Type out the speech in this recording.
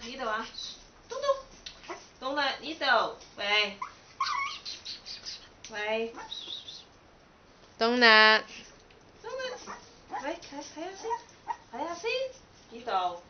呢度啊，东东，东南呢度，喂，喂，东南，东南，喂，睇睇下先，睇下先，呢度。